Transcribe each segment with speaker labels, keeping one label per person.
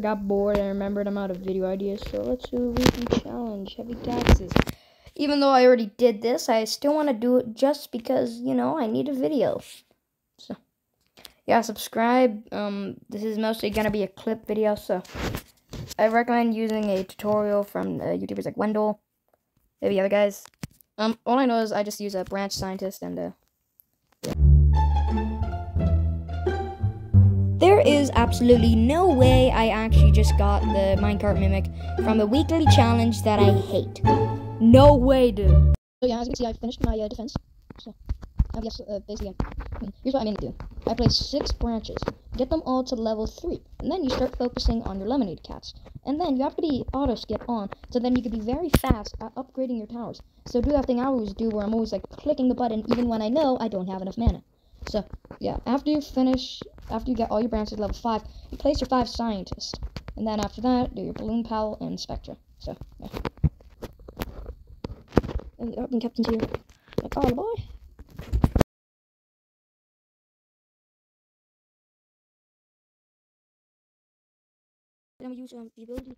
Speaker 1: got bored and remembered I'm out of video ideas, so let's do a weekly challenge, heavy taxes. Even though I already did this, I still want to do it just because, you know, I need a video. So, yeah, subscribe. Um, this is mostly going to be a clip video, so I recommend using a tutorial from uh, YouTubers like Wendell, maybe other guys. Um, all I know is I just use a branch scientist and, uh, There is absolutely no way I actually just got the minecart mimic from a weekly challenge that I hate. No way, dude. So yeah, as you can see, I finished my uh, defense. So, I guess, uh, basically, here's what I mean to do. I place six branches, get them all to level 3, and then you start focusing on your lemonade cats. And then you have to be auto-skip on, so then you can be very fast at upgrading your towers. So do that thing I always do, where I'm always, like, clicking the button, even when I know I don't have enough mana. So, yeah, after you finish, after you get all your branches to level 5, you place your 5 scientists. And then after that, do your Balloon Pal and Spectra. So, yeah. And the Open Captain's here. Like, oh, boy. Then we use um, the ability.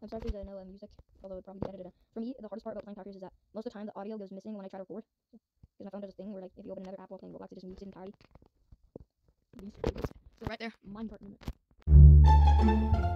Speaker 1: I'm sorry for the no uh, music, although it probably be edited. For me, the hardest part about playing Talkers is that most of the time the audio goes missing when I try to record. Because my phone does a thing where, like, if you open another app while playing Roblox, it just mutes it entirely. So right there, minecart mimic.